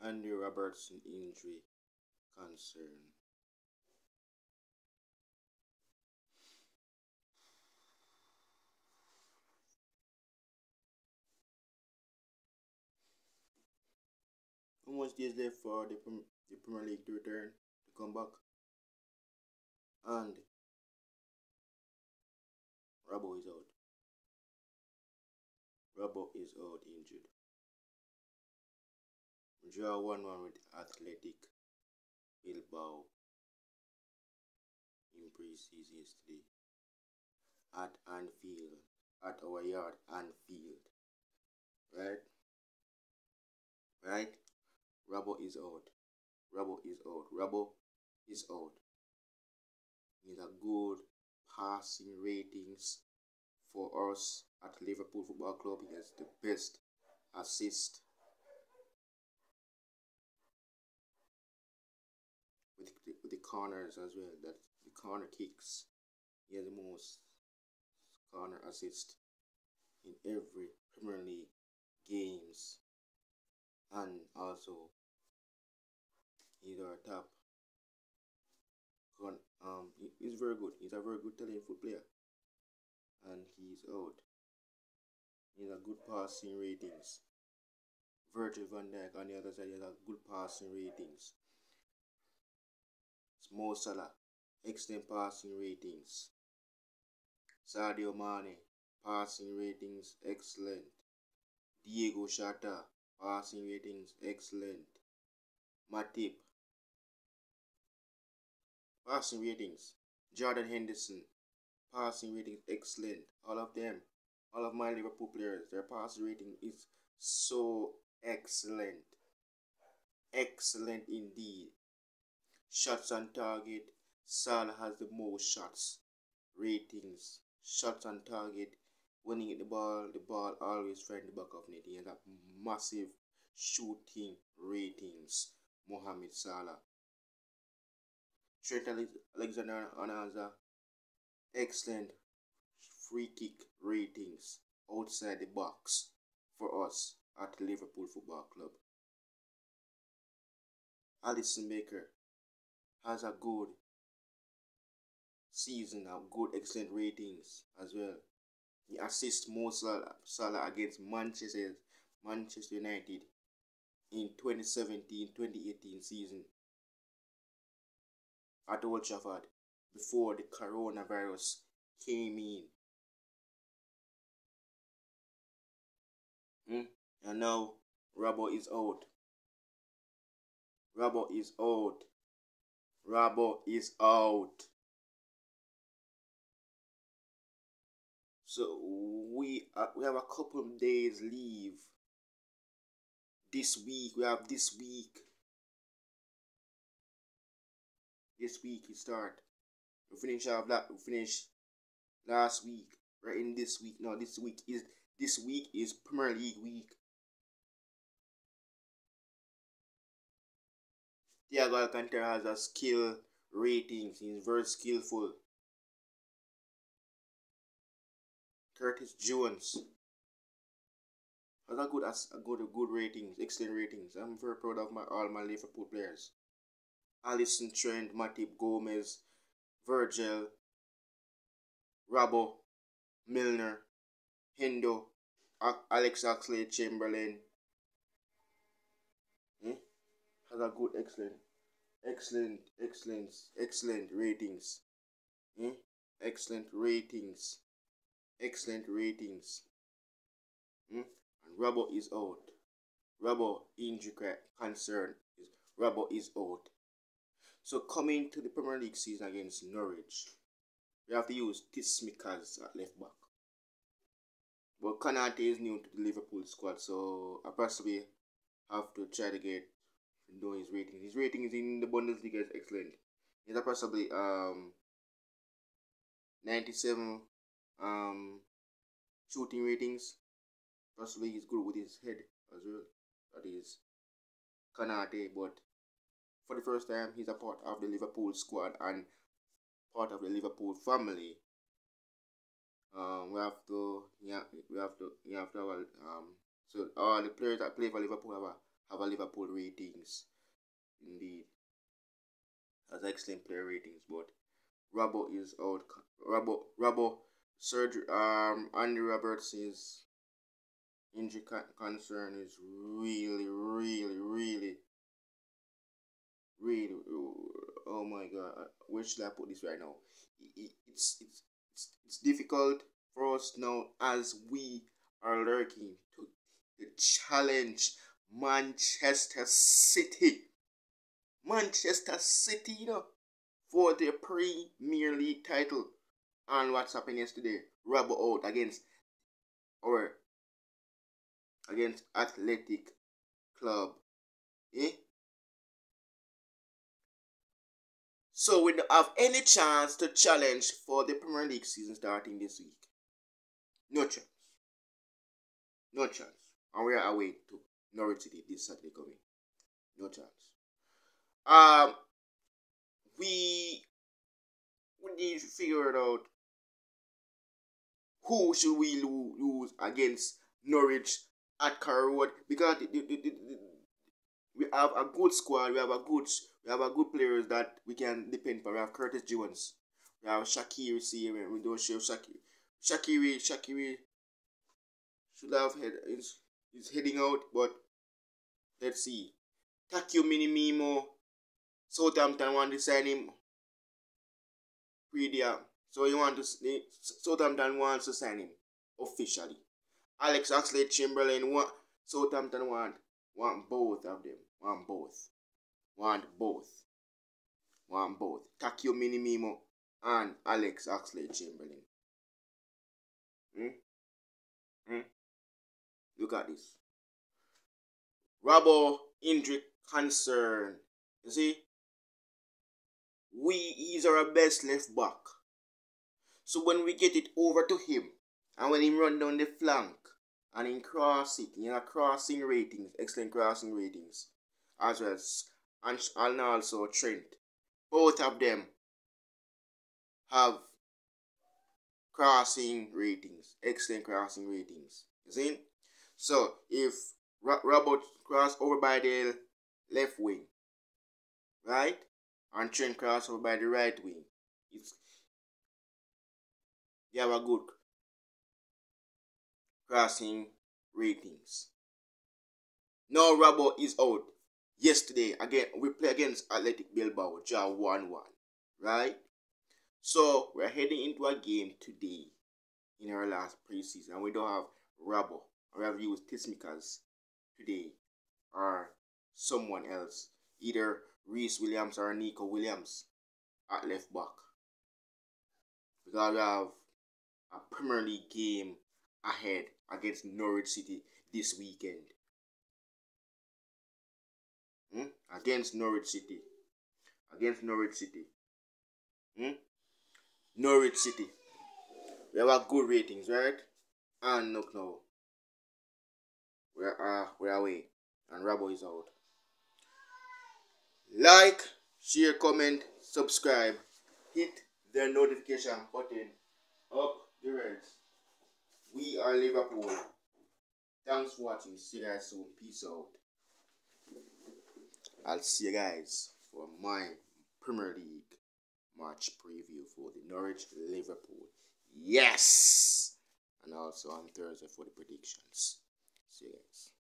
Andy Robertson injury concern. Much days left for the, the Premier League to return, to come back? And Robbo is out. Robbo is out injured. Draw 1 1 with Athletic Bilbao in pre-season yesterday at Anfield, at our yard, Anfield. Right? Right? Robbo is out. Robbo is out. Robbo is out. He's a good passing ratings for us at Liverpool Football Club. He has the best assist corners as well. That the corner kicks. He has the most corner assist in every Premier League games. And also he's our top um he's very good. He's a very good talented player. And he's out. He's a good passing ratings. Virgil van Dijk on the other side he has a good passing ratings Mo Salah excellent passing ratings. Sadio Mane passing ratings excellent. Diego Jota passing ratings excellent. Matip passing ratings. Jordan Henderson passing ratings excellent. All of them all of my Liverpool players their passing rating is so excellent. Excellent indeed shots on target Salah has the most shots ratings shots on target when he the ball, the ball always find the back of net. He has a massive shooting ratings. Mohamed Salah. Trent Alexander Arnold excellent free kick ratings outside the box for us at Liverpool Football Club. Alisson Becker has a good season, a good excellent ratings as well. He assists Mo Salah against Manchester Manchester United in 2017-2018 season at Old Trafford before the coronavirus came in. Mm? And now Robbo is out. Robbo is out. Robbo is out. So we uh, we have a couple of days leave this week. We have this week. This week we start. We finish off that. We finish last week. Right in this week. No, this week is this week is Premier League week. Thiago Alcantara has a skill ratings. He's very skillful. Curtis Jones has a good a good good ratings, excellent ratings. I'm very proud of my all my Liverpool players. Alisson Trent, Matip Gomez, Virgil, Robbo, Milner, Hendo, Alex Oxlade Chamberlain. Has a good excellent excellent excellent excellent ratings. Hmm? Excellent ratings excellent ratings. Hmm? And Robbo is out. Robbo injury concern is Robbo is out. So coming to the Premier League season against Norwich, we have to use Tsimikas at left back. But Konate is new to the Liverpool squad, so I possibly have to try to get know his rating. His rating is in the Bundesliga is excellent. He's a possibly um 97 um, shooting ratings. Possibly he's good with his head as well. That is Konate, but for the first time he's a part of the Liverpool squad and part of the Liverpool family. Um, we have to, yeah, we have to, we have to have a, um, so all the players that play for Liverpool have a have a Liverpool ratings. Indeed. Has excellent player ratings, but Robbo is out. Robbo, Robbo, surgery. Um, Andy Robertson's injury concern is really, really, really, really. Oh my God, where should I put this right now? It's it's it's, it's difficult for us now as we are lurking to, to challenge Manchester City. Manchester City, you know, for the Premier League title. And what's happening yesterday? Rubber out against or against Athletic Club. Eh? So we don't have any chance to challenge for the Premier League season starting this week. No chance. No chance. And we are away to Norwich City this Saturday coming. No chance. Um, we we need to figure out. Who should we lose against Norwich at Carrow Road? Because the, the, the, we have a good squad. We have a good we have a good players that we can depend on. We have Curtis Jones. We have Shaqiri. See, we don't show Shaqiri. Shaqiri, Shaqiri should have head is, heading out, but let's see. Takeo Minamino, Southampton want to sign him. Predia. So you want to Southampton wants to sign him officially. Alex Oxlade Chamberlain want Southampton want want both of them. Want both. Want both. Want both. Takeo Minamino and Alex Oxlade Chamberlain. Hmm? Hmm? Look at this. Robbo injury concern. You see? We is our best left back. So when we get it over to him, and when he run down the flank, and in cross it, you know, crossing ratings, excellent crossing ratings, as well as, and also Trent. Both of them have crossing ratings, excellent crossing ratings. You see? So if Robert cross over by the left wing, right, and Trent cross over by the right wing, it's you have a good crossing ratings. Now Robert is out. Yesterday again we play against Athletic Bilbao, draw 1-1. Right? So we're heading into a game today in our last preseason and we don't have Robbo. Have used Tsimikas today or someone else. Either Rhys Williams or Neco Williams at left back. Because we have a Premier League game ahead against Norwich City this weekend. Hmm? Against Norwich City. Against Norwich City. Hmm? Norwich City. We have good ratings, right? And look now. We're, we're away. And Robbo is out. Like, share, comment, subscribe. Hit the notification button up the Reds. We are Liverpool. Thanks for watching. See you guys soon. Peace out. I'll see you guys for my Premier League match preview for the Norwich Liverpool. Yes! And also on Thursday for the predictions. See you guys.